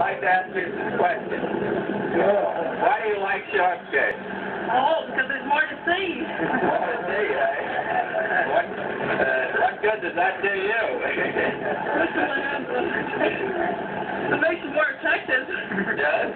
like to ask you this question. Yeah. Why do you like shark day? Oh, because there's more to see. More to see, eh? What, uh, what good does that do you? it makes you more attractive. Does?